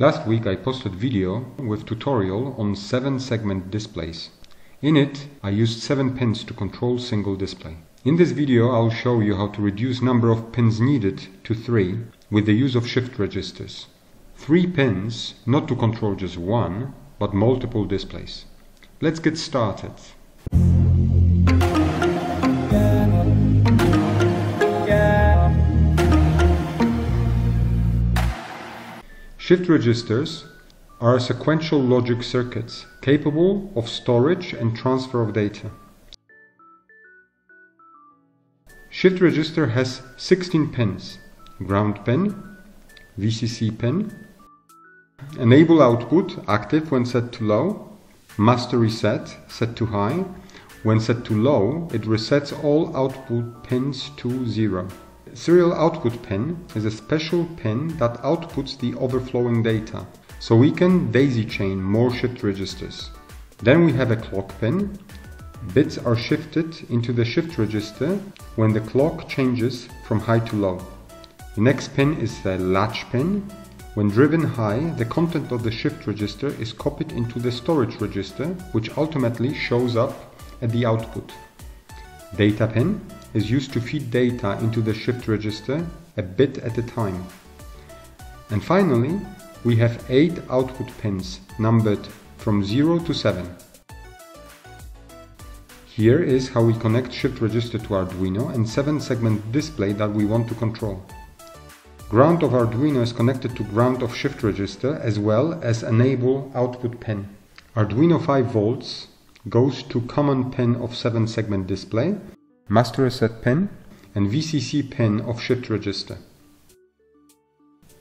Last week I posted video with tutorial on 7 segment displays. In it I used 7 pins to control single display. In this video I'll show you how to reduce number of pins needed to 3 with the use of shift registers. 3 pins not to control just one but multiple displays. Let's get started. Shift registers are sequential logic circuits capable of storage and transfer of data. Shift register has 16 pins, ground pin, VCC pin, enable output active when set to low, master reset set to high, when set to low it resets all output pins to zero. Serial output pin is a special pin that outputs the overflowing data, so we can daisy chain more shift registers. Then we have a clock pin. Bits are shifted into the shift register when the clock changes from high to low. The next pin is the latch pin. When driven high, the content of the shift register is copied into the storage register, which ultimately shows up at the output. Data pin is used to feed data into the shift register a bit at a time. And finally, we have 8 output pins numbered from 0 to 7. Here is how we connect shift register to Arduino and 7 segment display that we want to control. Ground of Arduino is connected to ground of shift register as well as enable output pin. Arduino 5 volts goes to common pin of 7 segment display master reset pin and VCC pin of shift register.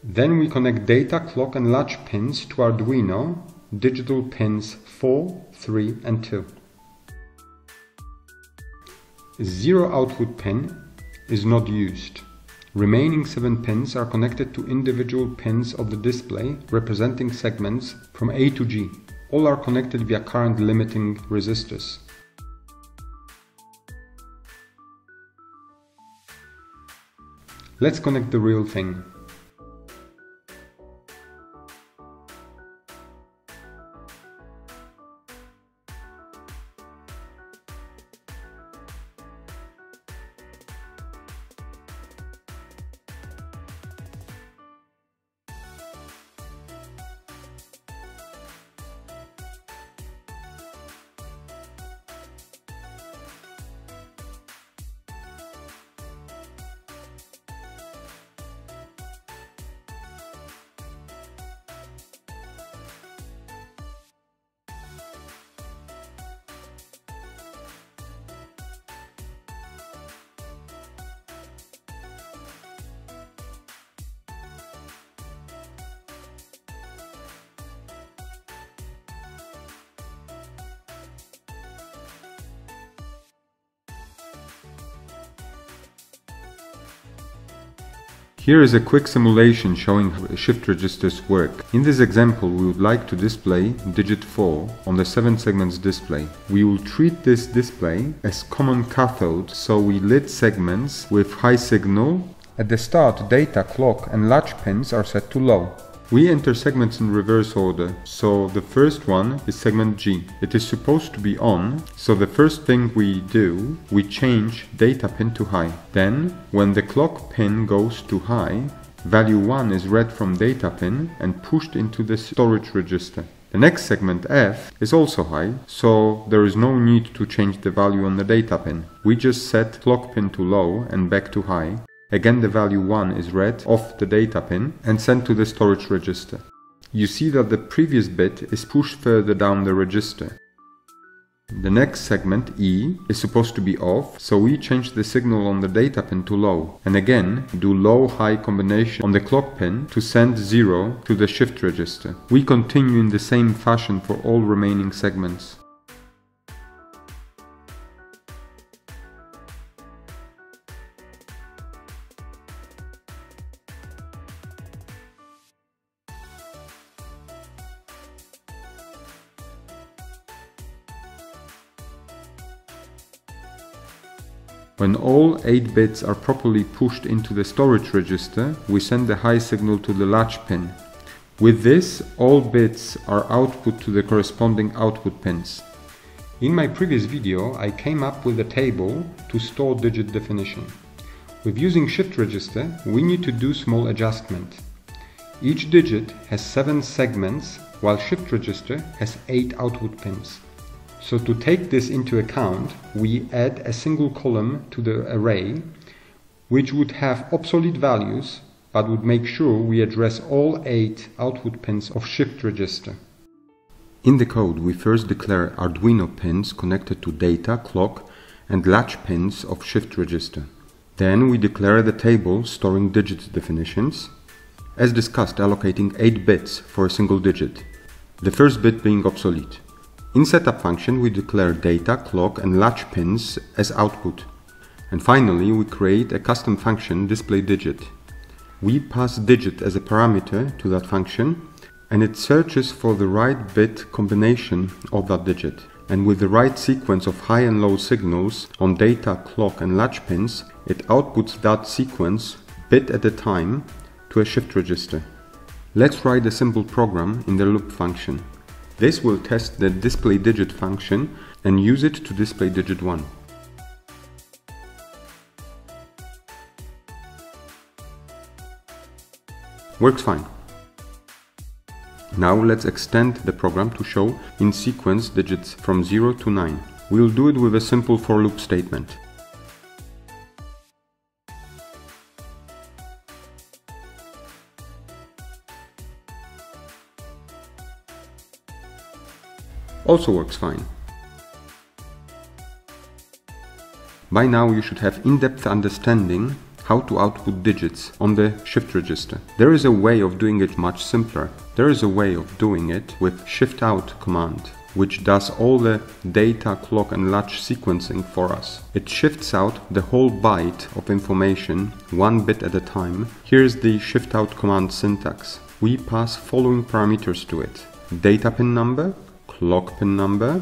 Then we connect data, clock and latch pins to Arduino digital pins 4, 3 and 2. Zero output pin is not used. Remaining 7 pins are connected to individual pins of the display representing segments from A to G. All are connected via current limiting resistors. Let's connect the real thing. Here is a quick simulation showing how shift registers work. In this example we would like to display digit 4 on the 7 segments display. We will treat this display as common cathode so we lit segments with high signal. At the start data, clock and latch pins are set to low. We enter segments in reverse order, so the first one is segment G. It is supposed to be on, so the first thing we do, we change data pin to high. Then, when the clock pin goes to high, value 1 is read from data pin and pushed into the storage register. The next segment F is also high, so there is no need to change the value on the data pin. We just set clock pin to low and back to high, Again the value 1 is read off the data pin and sent to the storage register. You see that the previous bit is pushed further down the register. The next segment, E, is supposed to be off, so we change the signal on the data pin to low, and again do low-high combination on the clock pin to send 0 to the shift register. We continue in the same fashion for all remaining segments. When all 8 bits are properly pushed into the storage register, we send the high signal to the latch pin. With this, all bits are output to the corresponding output pins. In my previous video, I came up with a table to store digit definition. With using shift register, we need to do small adjustment. Each digit has 7 segments, while shift register has 8 output pins. So to take this into account, we add a single column to the array, which would have obsolete values, but would make sure we address all 8 output pins of shift register. In the code, we first declare Arduino pins connected to data, clock, and latch pins of shift register. Then we declare the table storing digit definitions, as discussed allocating 8 bits for a single digit, the first bit being obsolete. In setup function we declare data, clock and latch pins as output. And finally we create a custom function display digit. We pass digit as a parameter to that function and it searches for the right bit combination of that digit. And with the right sequence of high and low signals on data, clock and latch pins, it outputs that sequence bit at a time to a shift register. Let's write a simple program in the loop function. This will test the display digit function and use it to display digit 1. Works fine. Now let's extend the program to show in sequence digits from 0 to 9. We'll do it with a simple for loop statement. Also works fine. By now you should have in-depth understanding how to output digits on the shift register. There is a way of doing it much simpler. There is a way of doing it with shift out command which does all the data, clock and latch sequencing for us. It shifts out the whole byte of information one bit at a time. Here's the shift out command syntax. We pass following parameters to it. Data pin number, clock pin number,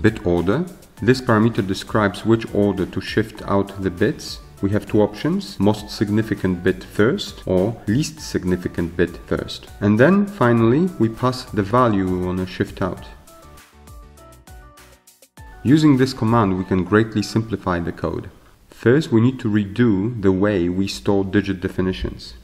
bit order. This parameter describes which order to shift out the bits. We have two options, most significant bit first or least significant bit first. And then finally we pass the value we want to shift out. Using this command we can greatly simplify the code. First we need to redo the way we store digit definitions.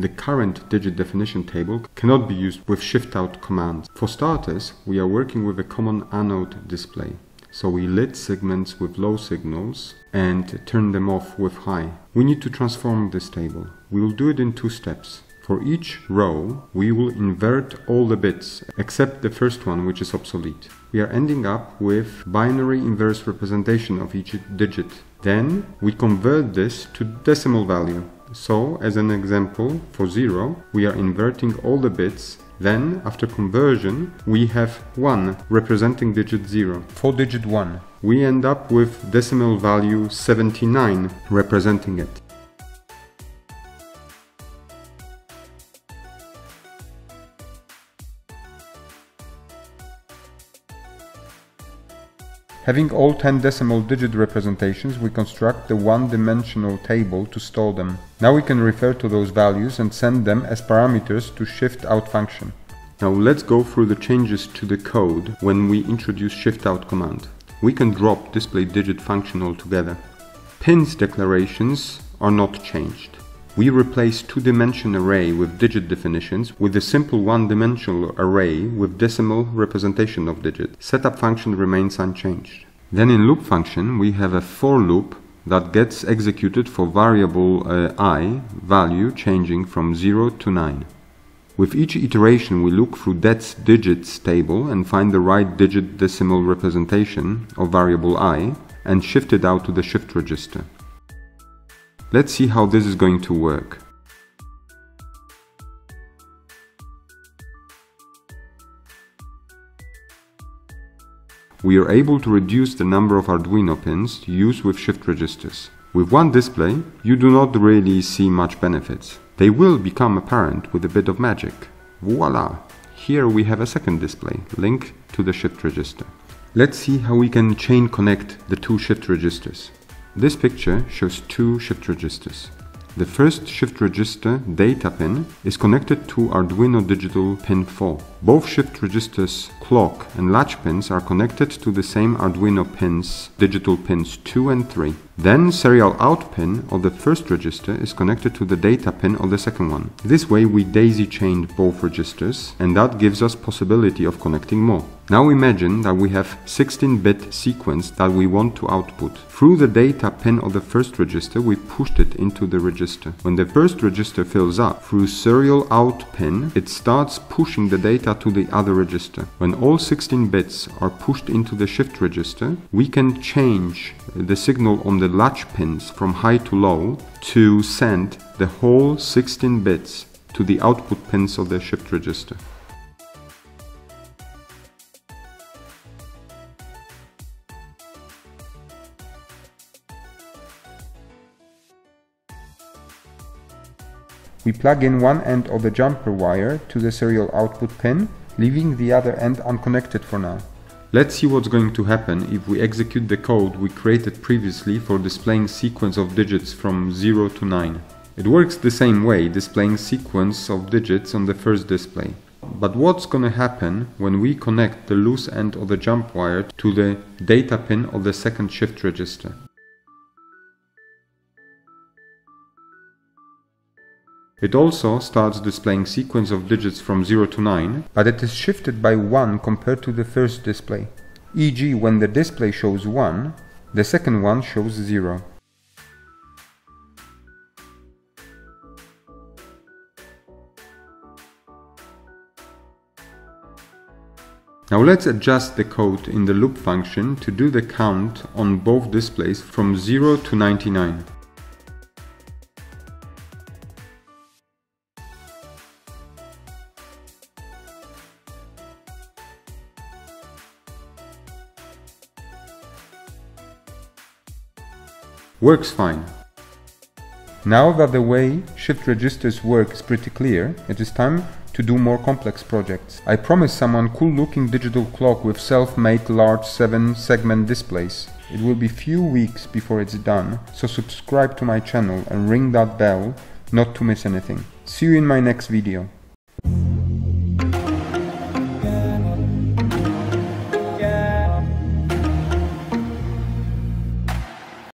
The current digit definition table cannot be used with shift out commands. For starters, we are working with a common anode display. So we lit segments with low signals and turn them off with high. We need to transform this table. We will do it in two steps. For each row, we will invert all the bits except the first one which is obsolete. We are ending up with binary inverse representation of each digit. Then we convert this to decimal value. So, as an example, for 0, we are inverting all the bits then, after conversion, we have 1 representing digit 0. For digit 1, we end up with decimal value 79 representing it. Having all 10 decimal digit representations, we construct the one-dimensional table to store them. Now we can refer to those values and send them as parameters to shift out function. Now let's go through the changes to the code when we introduce shift out command. We can drop display digit function altogether. Pins declarations are not changed. We replace two-dimension array with digit definitions with a simple one-dimensional array with decimal representation of digit. Setup function remains unchanged. Then in loop function we have a for loop that gets executed for variable uh, i value changing from 0 to 9. With each iteration we look through that digits table and find the right digit decimal representation of variable i and shift it out to the shift register. Let's see how this is going to work. We are able to reduce the number of Arduino pins used with shift registers. With one display, you do not really see much benefits. They will become apparent with a bit of magic. Voila! Here we have a second display, linked to the shift register. Let's see how we can chain connect the two shift registers. This picture shows two shift registers. The first shift register data pin is connected to Arduino digital pin 4. Both shift registers clock and latch pins are connected to the same Arduino pins, digital pins 2 and 3. Then serial out pin of the first register is connected to the data pin of the second one. This way we daisy chained both registers and that gives us possibility of connecting more. Now imagine that we have 16-bit sequence that we want to output. Through the data pin of the first register we pushed it into the register. When the first register fills up, through serial out pin it starts pushing the data to the other register. When all 16 bits are pushed into the shift register, we can change the signal on the latch pins from high to low to send the whole 16 bits to the output pins of the shift register. We plug in one end of the jumper wire to the serial output pin, leaving the other end unconnected for now. Let's see what's going to happen if we execute the code we created previously for displaying sequence of digits from 0 to 9. It works the same way, displaying sequence of digits on the first display. But what's gonna happen when we connect the loose end of the jump wire to the data pin of the second shift register? It also starts displaying sequence of digits from 0 to 9, but it is shifted by 1 compared to the first display. E.g. when the display shows 1, the second one shows 0. Now let's adjust the code in the loop function to do the count on both displays from 0 to 99. Works fine. Now that the way shift registers work is pretty clear, it is time to do more complex projects. I promised someone cool looking digital clock with self-made large 7 segment displays. It will be few weeks before it's done, so subscribe to my channel and ring that bell not to miss anything. See you in my next video.